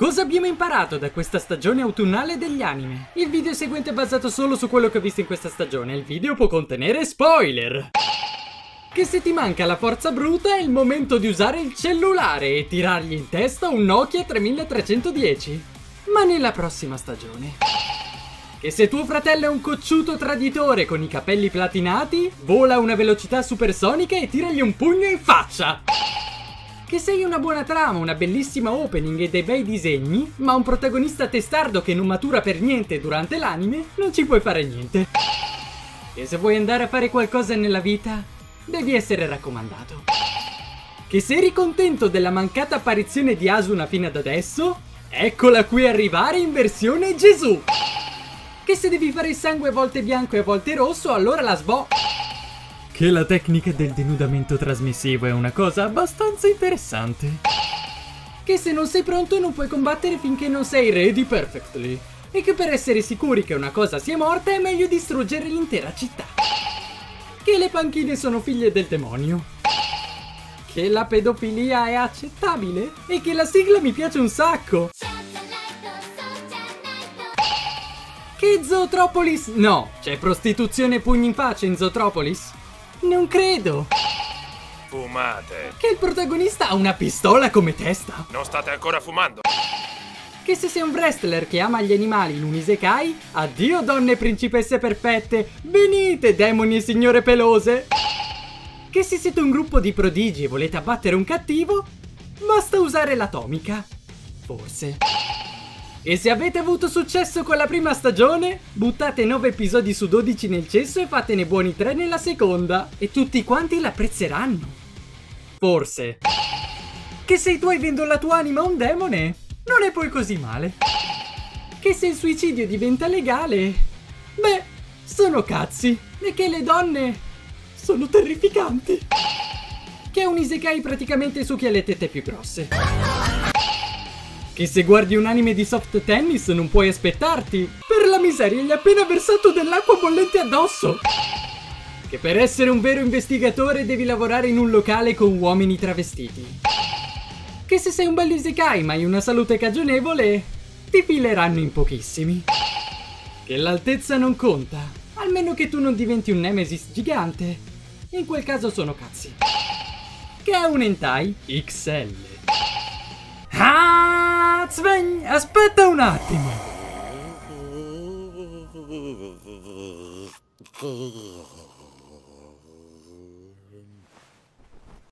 Cosa abbiamo imparato da questa stagione autunnale degli anime? Il video seguente è basato solo su quello che ho visto in questa stagione. Il video può contenere spoiler. Che se ti manca la forza bruta è il momento di usare il cellulare e tirargli in testa un Nokia 3310. Ma nella prossima stagione. Che se tuo fratello è un cocciuto traditore con i capelli platinati, vola a una velocità supersonica e tiragli un pugno in faccia che sei una buona trama, una bellissima opening e dei bei disegni, ma un protagonista testardo che non matura per niente durante l'anime, non ci puoi fare niente. E se vuoi andare a fare qualcosa nella vita, devi essere raccomandato. Che se eri contento della mancata apparizione di Asuna fino ad adesso, eccola qui arrivare in versione Gesù! Che se devi fare il sangue a volte bianco e a volte rosso, allora la sbo... Che la tecnica del denudamento trasmissivo è una cosa abbastanza interessante. Che se non sei pronto non puoi combattere finché non sei ready perfectly. E che per essere sicuri che una cosa sia morta è meglio distruggere l'intera città. Che le panchine sono figlie del demonio. Che la pedofilia è accettabile. E che la sigla mi piace un sacco. Che Zootropolis... No, c'è prostituzione pugni in faccia in Zootropolis? Non credo. Fumate. Che il protagonista ha una pistola come testa. Non state ancora fumando? Che se sei un wrestler che ama gli animali in un isekai, addio donne principesse perfette, venite demoni e signore pelose. Che se siete un gruppo di prodigi e volete abbattere un cattivo, basta usare l'atomica. Forse. E se avete avuto successo con la prima stagione, buttate 9 episodi su 12 nel cesso e fatene buoni 3 nella seconda. E tutti quanti l'apprezzeranno. Forse. Che se tu hai venduto la tua anima a un demone, non è poi così male. Che se il suicidio diventa legale, beh, sono cazzi. E che le donne sono terrificanti. Che un isekai praticamente succhia le tette più grosse. Che se guardi un anime di soft tennis non puoi aspettarti. Per la miseria gli ha appena versato dell'acqua bollente addosso. Che per essere un vero investigatore devi lavorare in un locale con uomini travestiti. Che se sei un bel isekai ma hai una salute cagionevole, ti fileranno in pochissimi. Che l'altezza non conta, almeno che tu non diventi un nemesis gigante. In quel caso sono cazzi. Che è un hentai XL. Ah! Sven, aspetta un attimo.